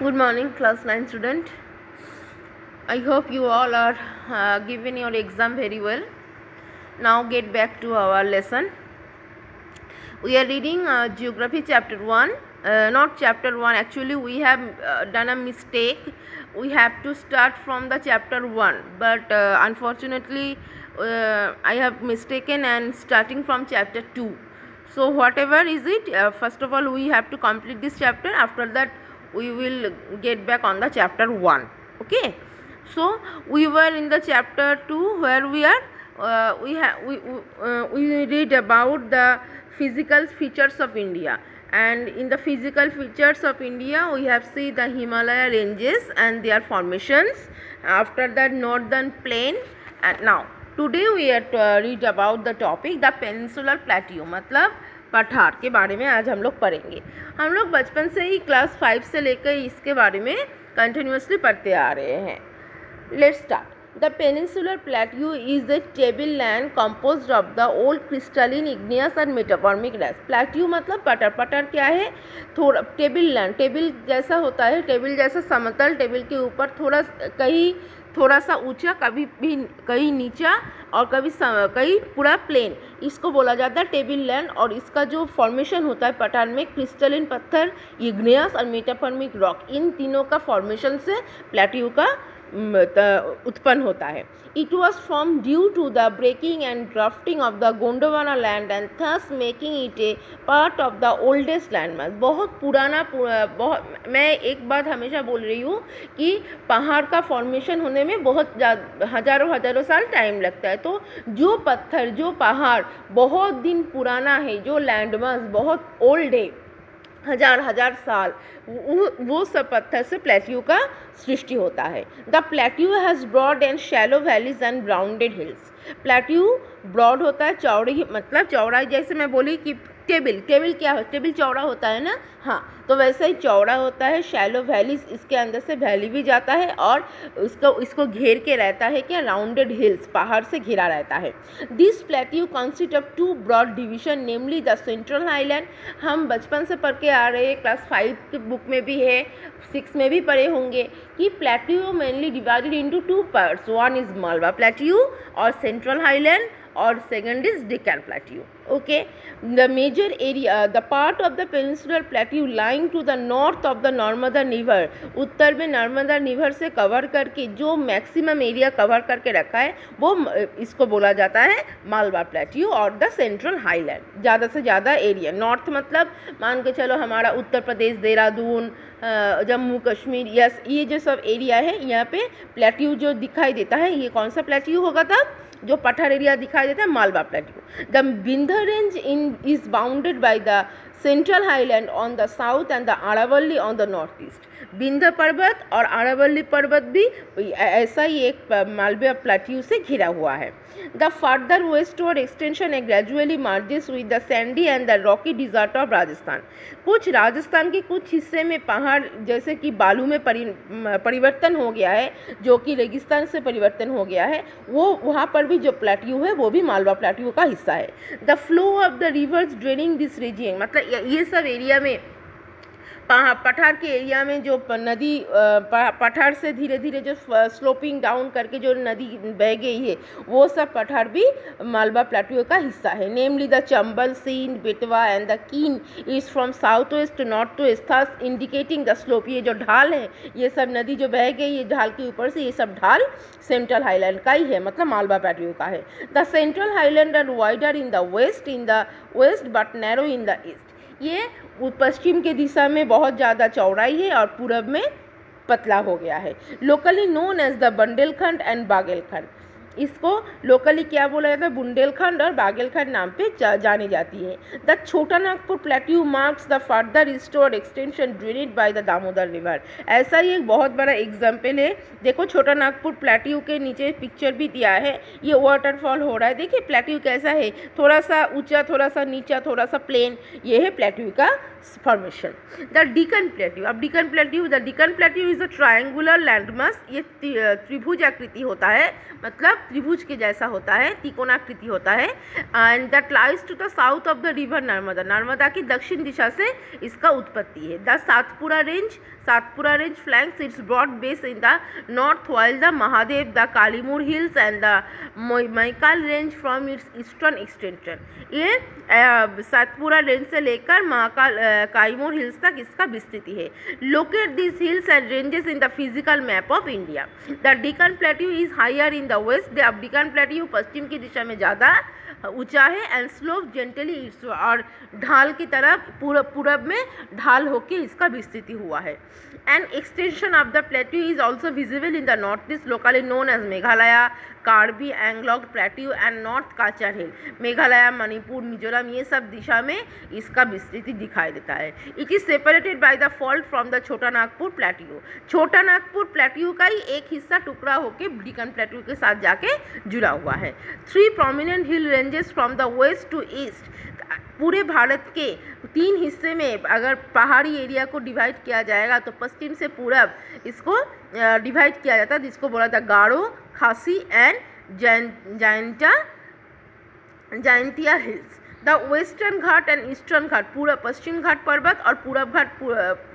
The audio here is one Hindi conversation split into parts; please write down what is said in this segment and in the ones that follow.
Good morning, class 9 student. I hope you all are uh, given your exam very well. Now get back to our lesson. We are reading uh, Geography chapter 1. Uh, not chapter 1, actually, we have uh, done a mistake. We have to start from the chapter 1, but uh, unfortunately, uh, I have mistaken and starting from chapter 2. So, whatever is it, uh, first of all, we have to complete this chapter. After that, we will get back on the chapter 1 okay? So we were in the chapter 2 where we are uh, we have we, uh, we read about the physical features of india. And in the physical features of india we have see the himalaya ranges and their formations. After that, northern plain. And now today we are to uh, read about the topic the peninsular plateau. Matlab पठार के बारे में आज हम लोग पढ़ेंगे। हम लोग बचपन से ही क्लास फाइव से लेकर इसके बारे में कंटिन्यूसली पढ़ते आ रहे हैं। Let's start the peninsular plateau is a table land composed of the old crystalline igneous and metamorphic rocks plateau मतलब पटर। पटर क्या है? थोड़ा टेबल लैंड टेबल जैसा होता है टेबल जैसा समतल टेबल के ऊपर थोड़ा कहीं, थोड़ा सा ऊँचा, कभी भी, कहीं नीचा और कभी कहीं पूरा प्लेन इसको बोला जाता है टेबल लैंड और इसका जो फॉर्मेशन होता है पठान में क्रिस्टलिन पत्थर इग्नियस और मेटाफॉर्मिक रॉक इन तीनों का फॉर्मेशन से प्लेट्यू का उत्पन्न होता है। It was form due to the breaking and drafting of the Gondwana land and thus making it a part of the oldest land mass बहुत पुराना बहुत, मैं एक बात हमेशा बोल रही हूँ कि पहाड़ का फॉर्मेशन होने में बहुत हज़ारों हज़ारों साल टाइम लगता है। तो जो पत्थर, जो पहाड़ बहुत दिन पुराना है, जो लैंड मास बहुत ओल्ड है हज़ार हज़ार साल, वो सब पत्थर से प्लेट्यू का सृष्टि होता है। The plateau has broad and shallow valleys and rounded hills. Plateau broad होता है चौड़ी मतलब चौड़ा जैसे मैं बोली कि टेबल टेबल क्या हो, टेबल चौड़ा होता है ना? हाँ तो वैसे ही चौड़ा होता है शैलो वैलीज इसके अंदर से वैली भी जाता है और उसको इसको घेर के रहता है क्या राउंडेड हिल्स पहाड़ से घिरा रहता है। This plateau consist of two broad division namely the central highland हम बचपन से पढ़ के आ रहे हैं क्लास फाइव की बुक में भी है सिक्स में भी पढ़े होंगे कि plateau mainly divided into two parts one is Malwa plateau और सेंट्रल हाईलैंड और second is Deccan Plateau. Okay, the major area, the part of the peninsular plateau lying to the north of the Narmada River, उत्तर में नर्मदा रिवर से कवर करके जो मैक्सिमम एरिया कवर करके रखा है वो इसको बोला जाता है मालवा प्लेट्यू और द सेंट्रल हाईलैंड ज़्यादा से ज़्यादा एरिया नॉर्थ मतलब मान के चलो हमारा उत्तर प्रदेश देहरादून जम्मू कश्मीर यस ये जो सब एरिया है यहाँ पे प्लेट्यू जो दिखाई देता है ये कौन सा प्लेट्यू होगा तब? जो पठार एरिया दिखाई देता है Malwa plateau the Vindhyan range in is bounded by the Central Highland on the south and the Aravalli on the northeast. Vindhya पर्वत और आरावली पर्वत भी ऐसा ही एक मालवीय प्लेट्यू से घिरा हुआ है। The further westward extension a gradually merges with the sandy and the rocky desert of Rajasthan. कुछ राजस्थान के कुछ हिस्से में पहाड़ जैसे कि बालू में परि, परिवर्तन हो गया है जो कि रेगिस्तान से परिवर्तन हो गया है वो वहाँ पर भी जो प्लेट्यू है वो भी मालवा प्लेट्यू का हिस्सा है। The flow of the rivers draining this region मतलब ये सब एरिया में पठार के एरिया में जो नदी पठार से धीरे धीरे जो स्लोपिंग डाउन करके जो नदी बह गई है, वो सब पठार भी मालवा प्लेट्यू का हिस्सा है। Namely the Chambal Sind Betwa and the Ken is from south west north to west thus indicating the slope ये जो ढाल है, ये सब नदी जो बह गई है ढाल के ऊपर से ये सब ढाल सेंट्रल हाईलैंड का ही है मतलब मालवा प्लेट्यू का है। The central highland are wider in the west in the west but narrow in the east ये पश्चिम के दिशा में बहुत ज़्यादा चौड़ाई है और पूरब में पतला हो गया है। Locally known as the Bundelkhand and Baghelkhand इसको लोकली क्या बोला जाता है? बुंदेलखंड और बागेलखंड नाम पे जा, जानी जाती है। The Chota Nagpur plateau marks the further eastward extension drained by the Damodar river ऐसा ही एक बहुत बड़ा एग्ज़ाम्पल है। देखो छोटा नागपुर प्लेट्यू के नीचे पिक्चर भी दिया है। ये वाटरफॉल हो रहा है। देखिए प्लेट्यू कैसा है? थोड़ा सा ऊँचा थोड़ा सा नीचा थोड़ा सा प्लेन ये है प्लेट्यू का formation. The Deccan Plateau. अब Deccan Plateau, the Deccan Plateau is a triangular landmass. ये त्रिभुज आकृति होता है मतलब त्रिभुज के जैसा होता है त्रिकोणाकृति होता है and that lies to the south of the river Narmada Narmada की दक्षिण दिशा से इसका उत्पत्ति है the Satpura range Satpura range flanks its broad base in the north while the Mahadev the Kaimur hills and the Maikal range from its eastern extension ये सातपुरा रेंज से लेकर महाकाल काईमोर हिल्स तक इसका विस्तृति है। Locate this hills and ranges in the physical map of India the Deccan plateau is higher in the west अब डिकन प्लेट्यू पश्चिम की दिशा में ज़्यादा ऊँचा है एंड स्लोप जेंटली और ढाल की तरफ़ पूरब में ढाल होकर इसका विस्तृति हुआ है। And extension of the plateau is also visible in the north east locally known as Meghalaya Karbi Anglong plateau and north Cachar hill Meghalaya Manipur Mizoram ये सब दिशा में इसका विस्तृति दिखाई देता है। It is separated by the fault from the Chota Nagpur plateau छोटा नागपुर प्लेट्यू का ही एक हिस्सा टुकड़ा होकर डिकन प्लेट्यू के साथ जाके जुड़ा हुआ है। Three prominent hill ranges from the west to east पूरे भारत के तीन हिस्से में अगर पहाड़ी एरिया को डिवाइड किया जाएगा तो पश्चिम से पूरब इसको डिवाइड किया जाता है, जिसको बोला था गाढ़ो खासी एंड जैन जैंटा Jaintia hills. The western Ghat and eastern Ghat पूरा पश्चिम घाट पर्वत और पूरब घाट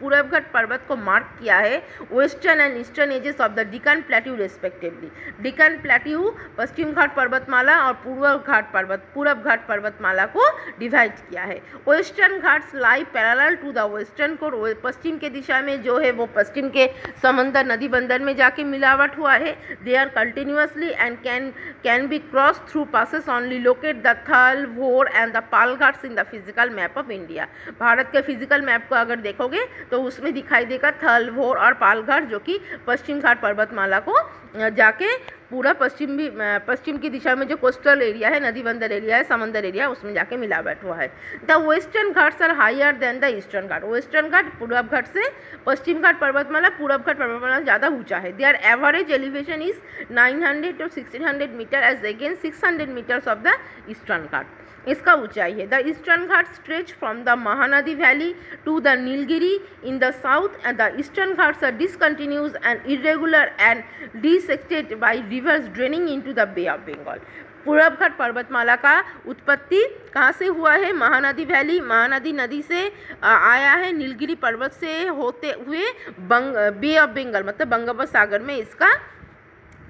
पूरब घाट पर्वत को मार्क किया है western and eastern edges of the Deccan plateau respectively Deccan plateau पश्चिम घाट पर्वतमाला और पूर्व घाट पर्वत, पूरब घाट पर्वतमाला को डिवाइड किया है। Western Ghats lie parallel to the western core पश्चिम के दिशा में जो है वो पश्चिम के समंदर, नदी बंदर में जाके मिलावट हुआ है। They are continuously and can can be cross through passes only locate the Thal Bhor and the Pal Ghats in the physical map of India Bharat के फ़िज़िकल मैप को अगर देखोगे तो उसमें दिखाई देगा थल भोर और पालघाट जो कि पश्चिम घाट पर्वतमाला को जाके पूरा पश्चिम भी पश्चिम की दिशा में जो कोस्टल एरिया है, नदी बंदर एरिया है, समंदर एरिया उसमें जाके मिला बैठा हुआ है। The western Ghats are higher than the eastern Ghat western Ghat पूरब घाट से पश्चिम घाट पर्वतमाला, पूरब घाट पर्वतमाला ज़्यादा ऊँचा है। Their average elevation is 900 to 1600 metre as again 600 metres of the eastern Ghat इसका ऊंचाई है। The eastern Ghat stretch from the Mahanadi valley to the Nilgiri in the south and the eastern Ghats are discontinuous and irregular and dissected by rivers draining into the bay of Bengal पूरब घाट पर्वतमाला का उत्पत्ति कहाँ से हुआ है महानदी वैली महानदी नदी से आया है नीलगिरी पर्वत से होते हुए बंग बे ऑफ़ बंगाल मतलब बंगोपसागर में इसका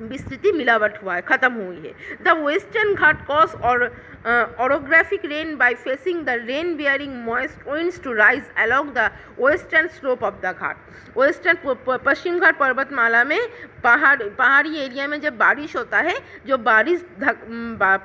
विस्तृति मिलावट हुआ है ख़त्म हुई है। द वेस्टर्न घाट कॉस और orographic rain by facing the rain bearing moist winds to rise along the western slope of the Ghat western पश्चिम घाट पर्वतमाला में पहाड़ पहाड़ी एरिया में जब बारिश होता है जो बारिश धक,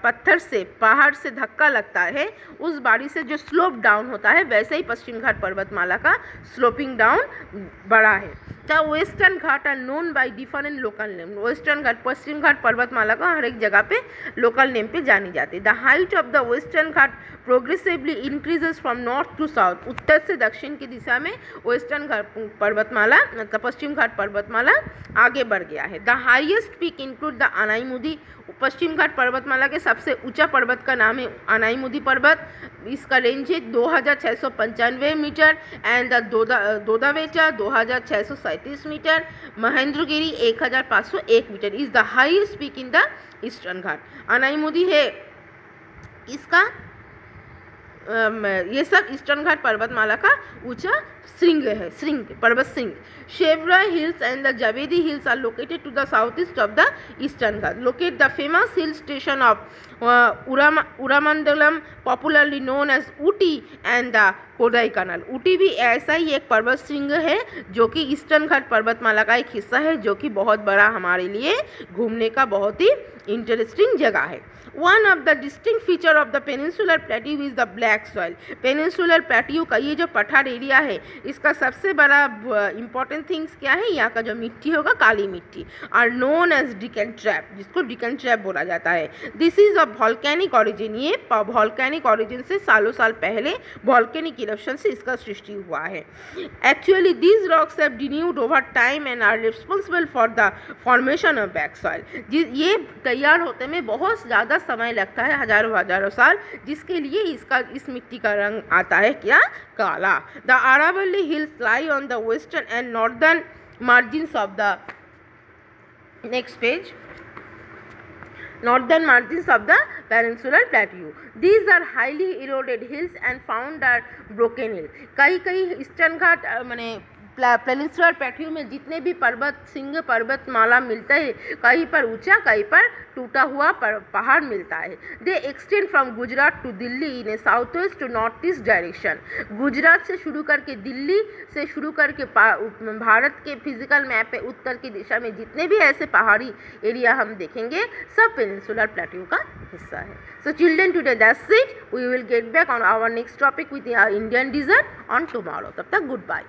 पत्थर से पहाड़ से धक्का लगता है उस बारिश से जो स्लोप डाउन होता है वैसे ही पश्चिम घाट पर्वतमाला का स्लोपिंग डाउन बड़ा है। The western Ghat are known by different local name. Western Ghat, पश्चिम घाट, पर्वतमाला का हर एक जगह पे लोकल नेम पे जानी जाती है। The height of the western western ghat increases from north to south उत्तर से दक्षिण की दिशा में वेस्टर्न घाट, पर्वतमाला मतलब पश्चिम घाट, पर्वतमाला आगे बढ़ गया है। The highest peak include the Anaimudi पश्चिम घाट, पर्वतमाला के सबसे ऊँचा पर्वत का नाम है अनाईमुदी पर्वत। इसका रेंज है दो हज़ार छः सौ पंचानवे मीटर एंड द दोदा दोदावेचा दो हज़ार छः सौ सैंतीस मीटर। महेंद्रगिरी एक हज़ार पाँच सौ एक metre. Is the highest peak in the eastern Ghat. Anaimudi है। इसका ये सब ईस्टर्न घाट पर्वतमाला का ऊँचा श्रृंग है श्रृंग पर्वत श्रृंग Shevaroy hills and the Javadi hills are located to the south east of the eastern Ghat. Locate the famous hill station of Udhagamandalam, popularly known as Ooty and the Kodaikanal. Ooty भी ऐसा ही एक पर्वत श्रृंग है जो कि ईस्टर्न घाट पर्वतमाला का एक हिस्सा है, जो कि बहुत बड़ा हमारे लिए घूमने का बहुत ही इंटरेस्टिंग जगह है। One of the distinct feature of the peninsular plateau is the black soil peninsular plateau का ये जो पठार एरिया है, इसका सबसे बड़ा इंपॉर्टेंट थिंग्स क्या है? यहाँ का जो मिट्टी होगा, काली मिट्टी are known as Deccan trap जिसको डिकन ट्रैप बोला जाता है। This is a volcanic origin ये वॉल्केनिक ऑरिजिन से सालों साल पहले वॉल्केनिक इरप्शन से इसका सृष्टि हुआ है। Actually these rocks have denuded over time and are responsible for the formation of black soil ये तैयार होते में बहुत ज़्यादा समय लगता है, हज़ारों हज़ारों साल, जिसके लिए इसका, इस मिट्टी का रंग आता है क्या काला the Aravalli hills lie on the western and northern margin of the next page northern margins of the peninsular plateau. These are highly eroded hills and found are broken hill. कई कई ईस्टर्न घाट माने पेनिसुलर प्लेट्यू में जितने भी पर्वत, सिंह पर्वत माला मिलते हैं, कहीं पर ऊँचा, कहीं पर टूटा हुआ पहाड़ मिलता है। They extend from Gujarat to Delhi in a south west to north east direction Gujarat से शुरू करके दिल्ली से शुरू करके भारत के फ़िज़िकल मैप पे उत्तर की दिशा में जितने भी ऐसे पहाड़ी एरिया हम देखेंगे, सब पेनिसुलर प्लेट्यू का हिस्सा है। So children today that's it we will get back on our next topic with Indian desert on tomorrow तब तक गुड बाय